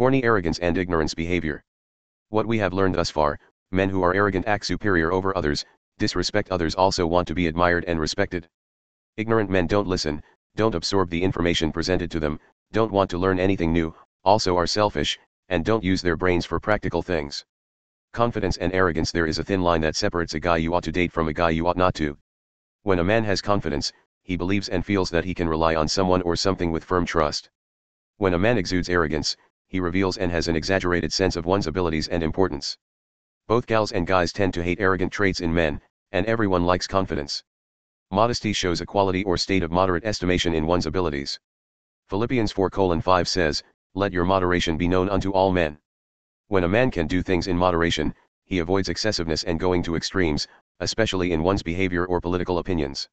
Corny arrogance and ignorance behavior. What we have learned thus far, men who are arrogant act superior over others, disrespect others also want to be admired and respected. Ignorant men don't listen, don't absorb the information presented to them, don't want to learn anything new, also are selfish, and don't use their brains for practical things. Confidence and arrogance There is a thin line that separates a guy you ought to date from a guy you ought not to. When a man has confidence, he believes and feels that he can rely on someone or something with firm trust. When a man exudes arrogance, he reveals and has an exaggerated sense of one's abilities and importance. Both gals and guys tend to hate arrogant traits in men, and everyone likes confidence. Modesty shows a quality or state of moderate estimation in one's abilities. Philippians 4 5 says, Let your moderation be known unto all men. When a man can do things in moderation, he avoids excessiveness and going to extremes, especially in one's behavior or political opinions.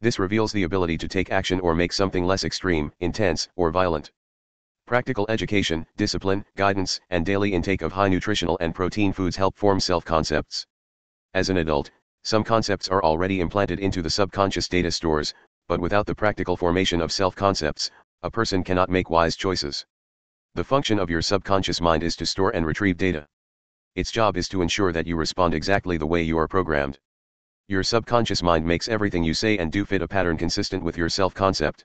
This reveals the ability to take action or make something less extreme, intense, or violent. Practical education, discipline, guidance, and daily intake of high nutritional and protein foods help form self-concepts. As an adult, some concepts are already implanted into the subconscious data stores, but without the practical formation of self-concepts, a person cannot make wise choices. The function of your subconscious mind is to store and retrieve data. Its job is to ensure that you respond exactly the way you are programmed. Your subconscious mind makes everything you say and do fit a pattern consistent with your self-concept.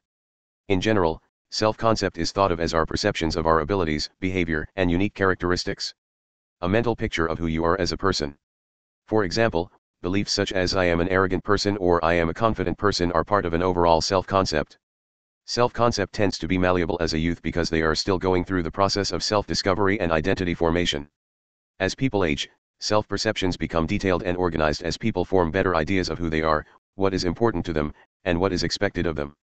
In general, self-concept is thought of as our perceptions of our abilities, behavior, and unique characteristics. A mental picture of who you are as a person. For example, beliefs such as I am an arrogant person or I am a confident person are part of an overall self-concept. Self-concept tends to be malleable as a youth because they are still going through the process of self-discovery and identity formation. As people age, self-perceptions become detailed and organized as people form better ideas of who they are, what is important to them, and what is expected of them.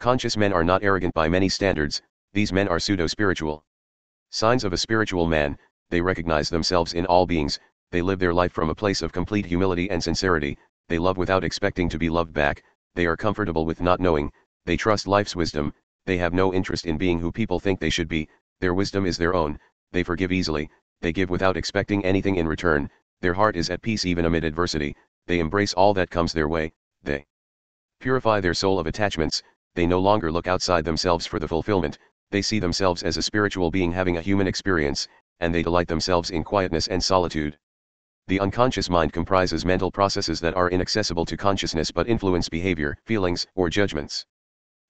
Conscious men are not arrogant by many standards, these men are pseudo-spiritual. Signs of a spiritual man, they recognize themselves in all beings, they live their life from a place of complete humility and sincerity, they love without expecting to be loved back, they are comfortable with not knowing, they trust life's wisdom, they have no interest in being who people think they should be, their wisdom is their own, they forgive easily, they give without expecting anything in return, their heart is at peace even amid adversity, they embrace all that comes their way, they purify their soul of attachments, they no longer look outside themselves for the fulfillment, they see themselves as a spiritual being having a human experience, and they delight themselves in quietness and solitude. The unconscious mind comprises mental processes that are inaccessible to consciousness but influence behavior, feelings, or judgments.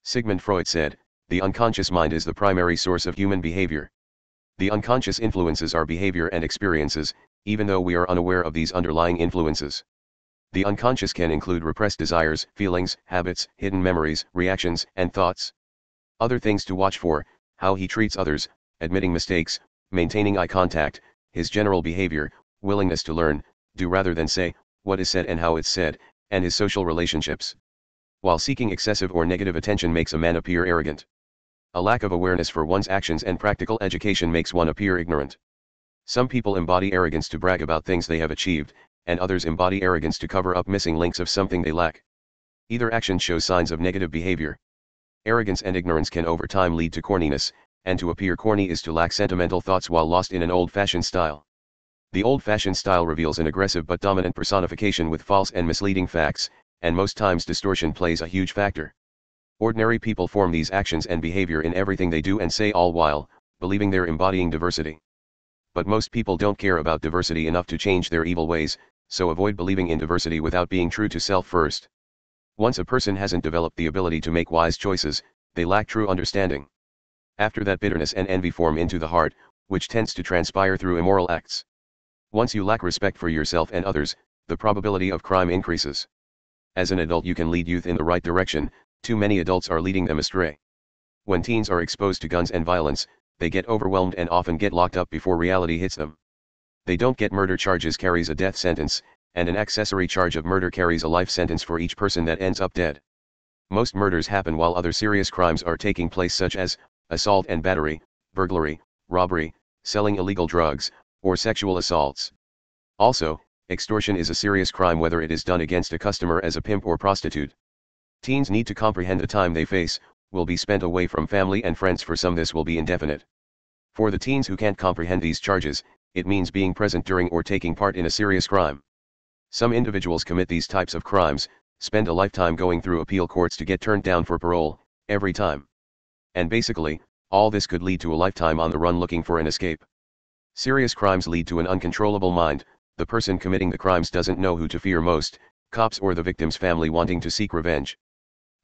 Sigmund Freud said, the unconscious mind is the primary source of human behavior. The unconscious influences our behavior and experiences, even though we are unaware of these underlying influences. The unconscious can include repressed desires, feelings, habits, hidden memories, reactions, and thoughts. Other things to watch for, how he treats others, admitting mistakes, maintaining eye contact, his general behavior, willingness to learn, do rather than say, what is said and how it's said, and his social relationships while seeking excessive or negative attention makes a man appear arrogant. A lack of awareness for one's actions and practical education makes one appear ignorant. Some people embody arrogance to brag about things they have achieved, and others embody arrogance to cover up missing links of something they lack. Either action shows signs of negative behavior. Arrogance and ignorance can over time lead to corniness, and to appear corny is to lack sentimental thoughts while lost in an old-fashioned style. The old-fashioned style reveals an aggressive but dominant personification with false and misleading facts, and most times distortion plays a huge factor. Ordinary people form these actions and behavior in everything they do and say all while, believing they're embodying diversity. But most people don't care about diversity enough to change their evil ways, so avoid believing in diversity without being true to self first. Once a person hasn't developed the ability to make wise choices, they lack true understanding. After that bitterness and envy form into the heart, which tends to transpire through immoral acts. Once you lack respect for yourself and others, the probability of crime increases. As an adult you can lead youth in the right direction, too many adults are leading them astray. When teens are exposed to guns and violence, they get overwhelmed and often get locked up before reality hits them. They don't get murder charges carries a death sentence, and an accessory charge of murder carries a life sentence for each person that ends up dead. Most murders happen while other serious crimes are taking place such as, assault and battery, burglary, robbery, selling illegal drugs, or sexual assaults. Also, extortion is a serious crime whether it is done against a customer as a pimp or prostitute. Teens need to comprehend the time they face, will be spent away from family and friends for some this will be indefinite. For the teens who can't comprehend these charges, it means being present during or taking part in a serious crime. Some individuals commit these types of crimes, spend a lifetime going through appeal courts to get turned down for parole, every time. And basically, All this could lead to a lifetime on the run looking for an escape. Serious crimes lead to an uncontrollable mind, the person committing the crimes doesn't know who to fear most, cops or the victim's family wanting to seek revenge.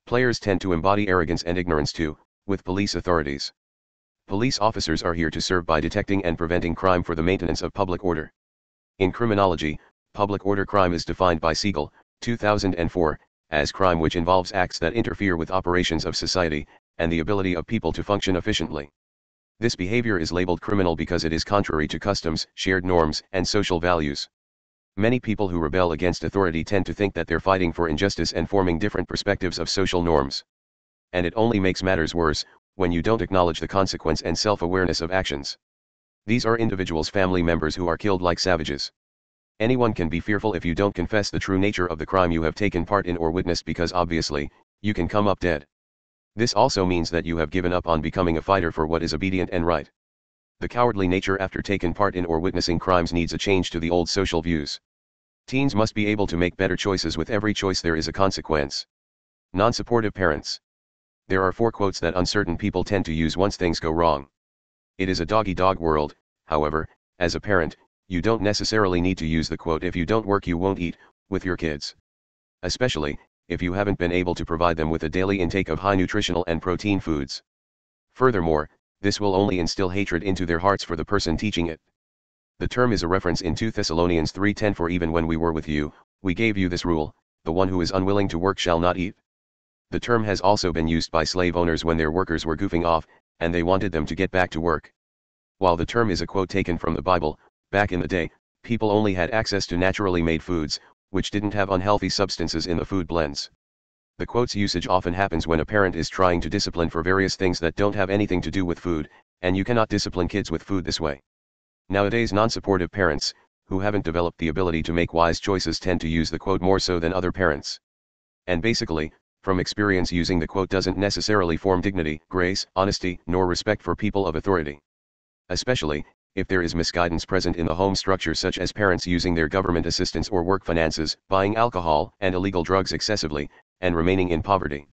Players tend to embody arrogance and ignorance too, with police authorities. Police officers are here to serve by detecting and preventing crime for the maintenance of public order. In criminology, public order crime is defined by Siegel, 2004, as crime which involves acts that interfere with operations of society, and the ability of people to function efficiently. This behavior is labeled criminal because it is contrary to customs, shared norms, and social values. Many people who rebel against authority tend to think that they're fighting for injustice and forming different perspectives of social norms. And it only makes matters worse, when you don't acknowledge the consequence and self-awareness of actions. These are individuals' family members who are killed like savages. Anyone can be fearful if you don't confess the true nature of the crime you have taken part in or witnessed because obviously, you can come up dead. This also means that you have given up on becoming a fighter for what is obedient and right. The cowardly nature after taking part in or witnessing crimes needs a change to the old social views. Teens must be able to make better choices with every choice there is a consequence. Non-supportive parents. There are four quotes that uncertain people tend to use once things go wrong. It is a dog-eat-dog world, however, as a parent, you don't necessarily need to use the quote if you don't work you won't eat, with your kids. Especially, if you haven't been able to provide them with a daily intake of high nutritional and protein foods. Furthermore, this will only instill hatred into their hearts for the person teaching it. The term is a reference in 2 Thessalonians 3.10 for even when we were with you, we gave you this rule, the one who is unwilling to work shall not eat. The term has also been used by slave owners when their workers were goofing off, and they wanted them to get back to work. While the term is a quote taken from the Bible, Back in the day, people only had access to naturally made foods, which didn't have unhealthy substances in the food blends. The quote's usage often happens when a parent is trying to discipline for various things that don't have anything to do with food, and you cannot discipline kids with food this way. Nowadays non-supportive parents, who haven't developed the ability to make wise choices tend to use the quote more so than other parents. And basically, from experience using the quote doesn't necessarily form dignity, grace, honesty, nor respect for people of authority. Especially, if there is misguidance present in the home structure such as parents using their government assistance or work finances, buying alcohol and illegal drugs excessively, and remaining in poverty.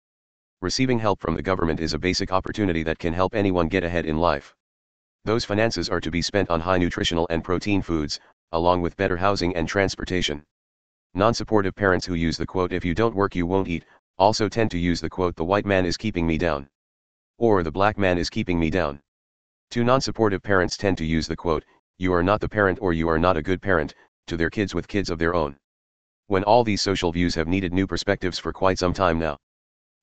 Receiving help from the government is a basic opportunity that can help anyone get ahead in life. Those finances are to be spent on high nutritional and protein foods, along with better housing and transportation. Non-supportive parents who use the quote if you don't work you won't eat, also tend to use the quote the white man is keeping me down. Or the black man is keeping me down. Two non-supportive parents tend to use the quote, you are not the parent or you are not a good parent, to their kids with kids of their own. When all these social views have needed new perspectives for quite some time now.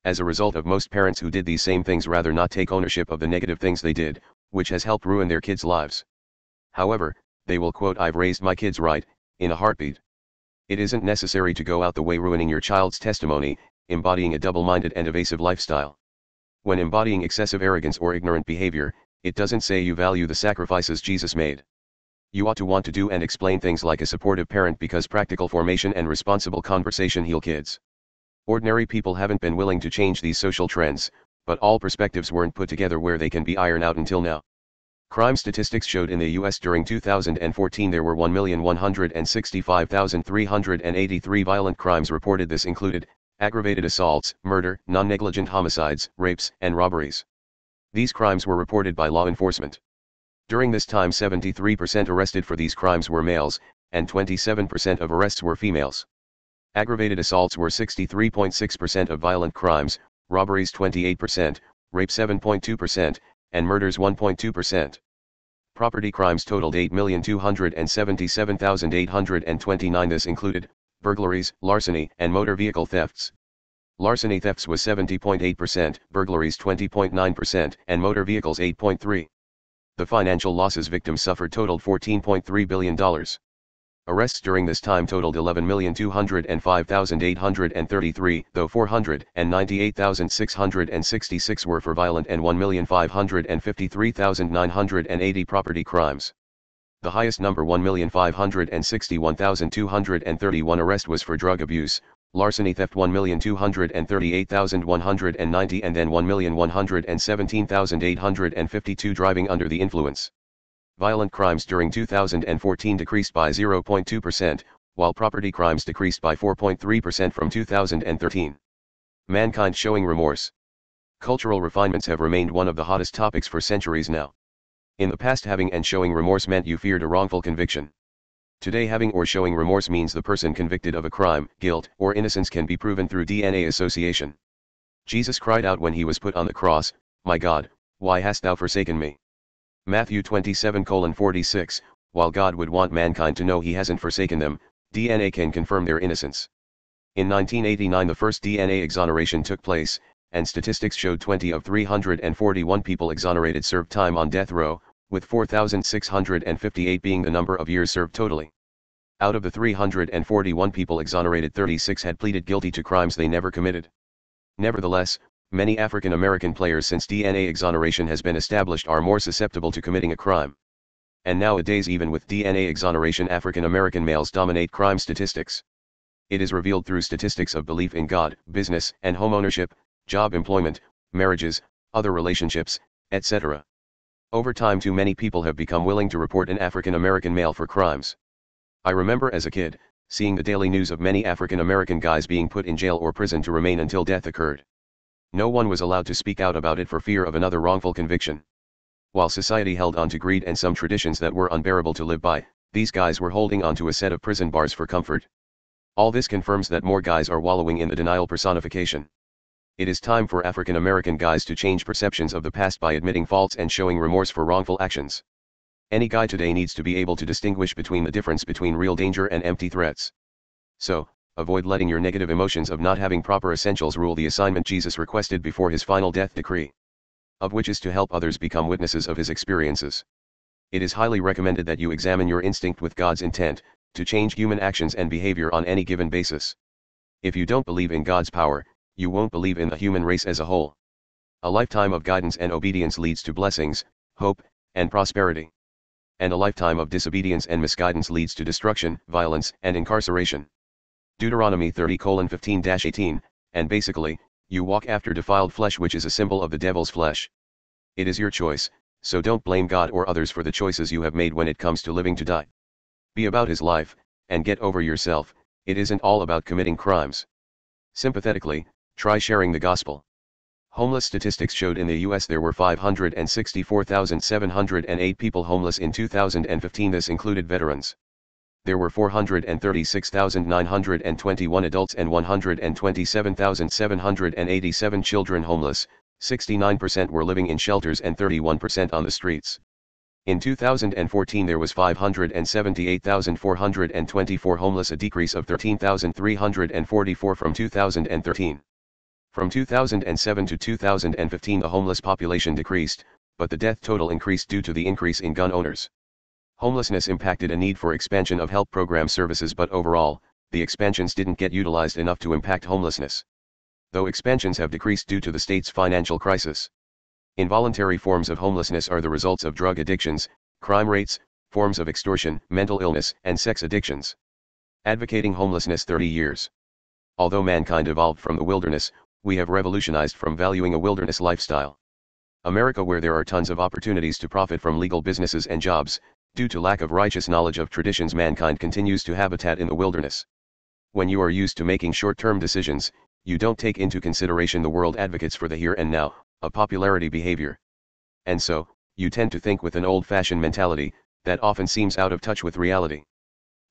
As a result of most parents who did these same things rather not take ownership of the negative things they did, which has helped ruin their kids' lives. However, they will quote I've raised my kids right, in a heartbeat. It isn't necessary to go out the way ruining your child's testimony, embodying a double-minded and evasive lifestyle. When embodying excessive arrogance or ignorant behavior, it doesn't say you value the sacrifices Jesus made. You ought to want to do and explain things like a supportive parent because practical formation and responsible conversation heal kids. Ordinary people haven't been willing to change these social trends, but all perspectives weren't put together where they can be ironed out until now. Crime statistics showed in the U.S. during 2014 there were 1,165,383 violent crimes reported. This included aggravated assaults, murder, non negligent homicides, rapes, and robberies. These crimes were reported by law enforcement. During this time 73% arrested for these crimes were males, and 27% of arrests were females. Aggravated assaults were 63.6% of violent crimes, robberies 28%, rape 7.2%, and murders 1.2%. Property crimes totaled 8,277,829 this included, burglaries, larceny, and motor vehicle thefts. Larceny thefts was 70.8%, burglaries 20.9%, and motor vehicles 8.3. The financial losses victims suffered totaled $14.3 billion. Arrests during this time totaled 11,205,833, though 498,666 were for violent and 1,553,980 property crimes. The highest number 1,561,231 arrest was for drug abuse, larceny theft 1,238,190 and then 1,117,852 driving under the influence. Violent crimes during 2014 decreased by 0.2%, while property crimes decreased by 4.3% from 2013. Mankind showing remorse. Cultural refinements have remained one of the hottest topics for centuries now. In the past having and showing remorse meant you feared a wrongful conviction. Today having or showing remorse means the person convicted of a crime, guilt, or innocence can be proven through DNA association. Jesus cried out when he was put on the cross, My God, why hast thou forsaken me? Matthew 27 46, while God would want mankind to know he hasn't forsaken them, DNA can confirm their innocence. In 1989 the first DNA exoneration took place, and statistics showed 20 of 341 people exonerated served time on death row, with 4,658 being the number of years served totally. Out of the 341 people exonerated 36 had pleaded guilty to crimes they never committed. Nevertheless, many African American players since DNA exoneration has been established are more susceptible to committing a crime. And nowadays even with DNA exoneration African American males dominate crime statistics. It is revealed through statistics of belief in God, business and homeownership, job employment, marriages, other relationships, etc. Over time too many people have become willing to report an African American male for crimes. I remember as a kid, seeing the daily news of many African American guys being put in jail or prison to remain until death occurred. No one was allowed to speak out about it for fear of another wrongful conviction. While society held on to greed and some traditions that were unbearable to live by, these guys were holding on to a set of prison bars for comfort. All this confirms that more guys are wallowing in the denial personification. It is time for African American guys to change perceptions of the past by admitting faults and showing remorse for wrongful actions. Any guy today needs to be able to distinguish between the difference between real danger and empty threats. So, avoid letting your negative emotions of not having proper essentials rule the assignment Jesus requested before his final death decree. Of which is to help others become witnesses of his experiences. It is highly recommended that you examine your instinct with God's intent, to change human actions and behavior on any given basis. If you don't believe in God's power, you won't believe in the human race as a whole. A lifetime of guidance and obedience leads to blessings, hope, and prosperity. And a lifetime of disobedience and misguidance leads to destruction, violence, and incarceration. Deuteronomy 30 15 18, and basically, you walk after defiled flesh which is a symbol of the devil's flesh. It is your choice, so don't blame God or others for the choices you have made when it comes to living to die. Be about his life, and get over yourself, it isn't all about committing crimes. Sympathetically, Try sharing the gospel. Homeless statistics showed in the US there were 564,708 people homeless in 2015. This included veterans. There were 436,921 adults and 127,787 children homeless, 69% were living in shelters and 31% on the streets. In 2014 there was 578,424 homeless a decrease of 13,344 from 2013. From 2007 to 2015 the homeless population decreased, but the death total increased due to the increase in gun owners. Homelessness impacted a need for expansion of help program services but overall, the expansions didn't get utilized enough to impact homelessness. Though expansions have decreased due to the state's financial crisis. Involuntary forms of homelessness are the results of drug addictions, crime rates, forms of extortion, mental illness, and sex addictions. Advocating homelessness 30 years. Although mankind evolved from the wilderness, we have revolutionized from valuing a wilderness lifestyle. America where there are tons of opportunities to profit from legal businesses and jobs, due to lack of righteous knowledge of traditions mankind continues to habitat in the wilderness. When you are used to making short-term decisions, you don't take into consideration the world advocates for the here and now, a popularity behavior. And so, you tend to think with an old-fashioned mentality, that often seems out of touch with reality.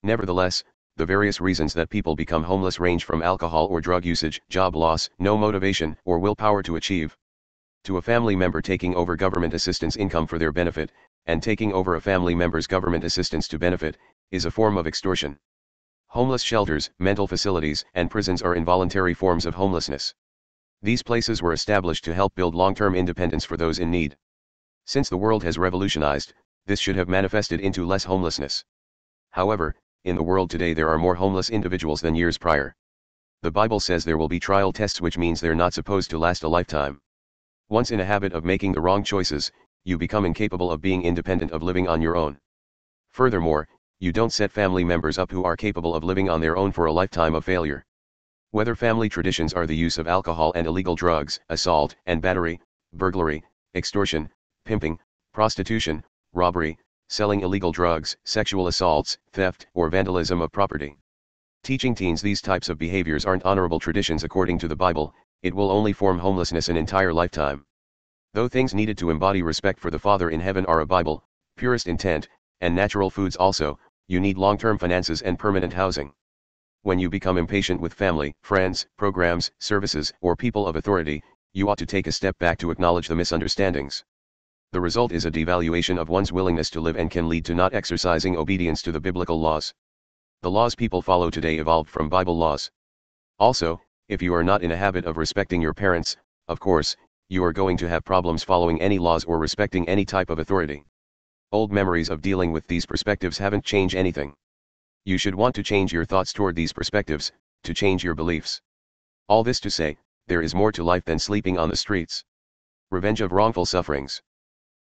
Nevertheless, the various reasons that people become homeless range from alcohol or drug usage, job loss, no motivation, or willpower to achieve. To a family member taking over government assistance income for their benefit, and taking over a family member's government assistance to benefit, is a form of extortion. Homeless shelters, mental facilities, and prisons are involuntary forms of homelessness. These places were established to help build long-term independence for those in need. Since the world has revolutionized, this should have manifested into less homelessness. However, in the world today there are more homeless individuals than years prior. The Bible says there will be trial tests which means they're not supposed to last a lifetime. Once in a habit of making the wrong choices, you become incapable of being independent of living on your own. Furthermore, you don't set family members up who are capable of living on their own for a lifetime of failure. Whether family traditions are the use of alcohol and illegal drugs, assault and battery, burglary, extortion, pimping, prostitution, robbery, selling illegal drugs, sexual assaults, theft, or vandalism of property. Teaching teens these types of behaviors aren't honorable traditions according to the Bible, it will only form homelessness an entire lifetime. Though things needed to embody respect for the Father in heaven are a Bible, purest intent, and natural foods also, you need long-term finances and permanent housing. When you become impatient with family, friends, programs, services, or people of authority, you ought to take a step back to acknowledge the misunderstandings. The result is a devaluation of one's willingness to live and can lead to not exercising obedience to the biblical laws. The laws people follow today evolved from Bible laws. Also, if you are not in a habit of respecting your parents, of course, you are going to have problems following any laws or respecting any type of authority. Old memories of dealing with these perspectives haven't changed anything. You should want to change your thoughts toward these perspectives, to change your beliefs. All this to say, there is more to life than sleeping on the streets. Revenge of wrongful sufferings.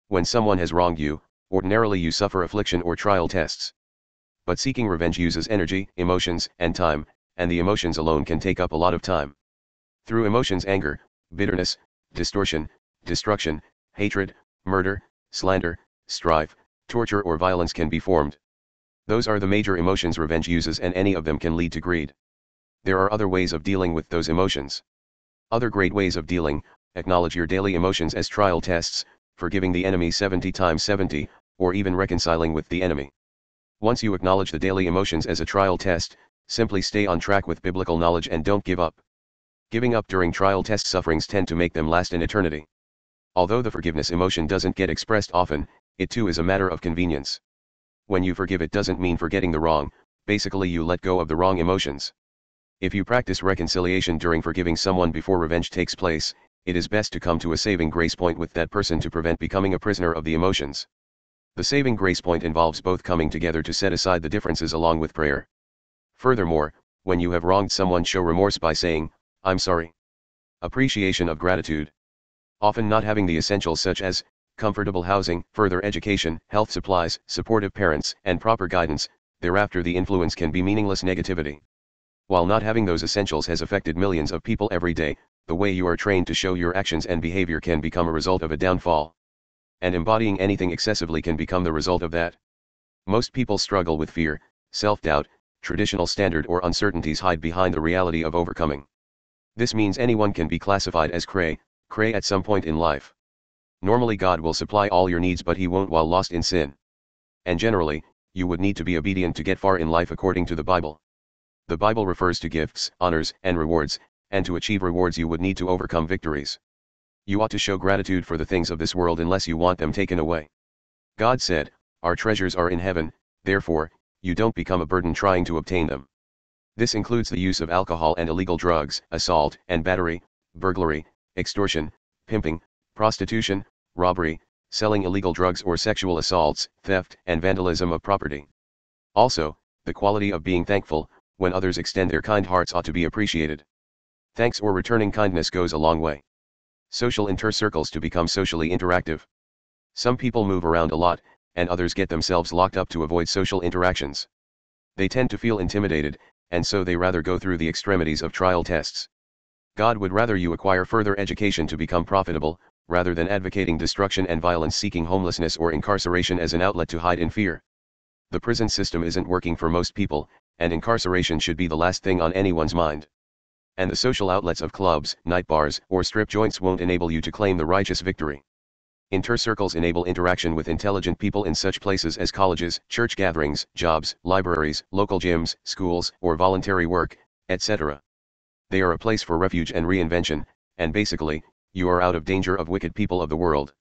When someone has wronged you, ordinarily you suffer affliction or trial tests. But seeking revenge uses energy, emotions, and time, and the emotions alone can take up a lot of time. Through emotions anger, bitterness, distortion, destruction, hatred, murder, slander, strife, torture or violence can be formed. Those are the major emotions revenge uses and any of them can lead to greed. There are other ways of dealing with those emotions. Other great ways of dealing, acknowledge your daily emotions as trial tests, forgiving the enemy 70 times 70, or even reconciling with the enemy. Once you acknowledge the daily emotions as a trial test, simply stay on track with biblical knowledge and don't give up. Giving up during trial test sufferings tend to make them last an eternity. Although the forgiveness emotion doesn't get expressed often, it too is a matter of convenience. When you forgive it doesn't mean forgetting the wrong, basically you let go of the wrong emotions. If you practice reconciliation during forgiving someone before revenge takes place, it is best to come to a saving grace point with that person to prevent becoming a prisoner of the emotions. The saving grace point involves both coming together to set aside the differences along with prayer. Furthermore, when you have wronged someone show remorse by saying, I'm sorry. Appreciation of gratitude. Often not having the essentials such as, comfortable housing, further education, health supplies, supportive parents, and proper guidance, thereafter the influence can be meaningless negativity. While not having those essentials has affected millions of people every day, the way you are trained to show your actions and behavior can become a result of a downfall. And embodying anything excessively can become the result of that. Most people struggle with fear, self-doubt, traditional standard or uncertainties hide behind the reality of overcoming. This means anyone can be classified as cray, cray at some point in life. Normally God will supply all your needs but he won't while lost in sin. And generally, you would need to be obedient to get far in life according to the Bible. The Bible refers to gifts, honors, and rewards, and to achieve rewards you would need to overcome victories. You ought to show gratitude for the things of this world unless you want them taken away. God said, Our treasures are in heaven, therefore, you don't become a burden trying to obtain them. This includes the use of alcohol and illegal drugs, assault and battery, burglary, extortion, pimping, prostitution, robbery, selling illegal drugs or sexual assaults, theft and vandalism of property. Also, the quality of being thankful, when others extend their kind hearts ought to be appreciated. Thanks or returning kindness goes a long way. Social intercircles to become socially interactive. Some people move around a lot, and others get themselves locked up to avoid social interactions. They tend to feel intimidated, and so they rather go through the extremities of trial tests. God would rather you acquire further education to become profitable, rather than advocating destruction and violence seeking homelessness or incarceration as an outlet to hide in fear. The prison system isn't working for most people, and incarceration should be the last thing on anyone's mind. And the social outlets of clubs, night bars, or strip joints won't enable you to claim the righteous victory. Intercircles enable interaction with intelligent people in such places as colleges, church gatherings, jobs, libraries, local gyms, schools, or voluntary work, etc. They are a place for refuge and reinvention, and basically, you are out of danger of wicked people of the world.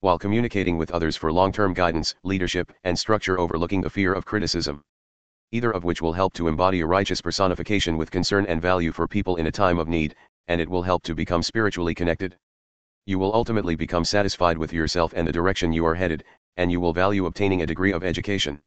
While communicating with others for long-term guidance, leadership, and structure overlooking the fear of criticism. Either of which will help to embody a righteous personification with concern and value for people in a time of need, and it will help to become spiritually connected you will ultimately become satisfied with yourself and the direction you are headed, and you will value obtaining a degree of education.